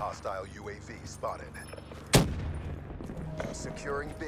Hostile UAV spotted. Securing B.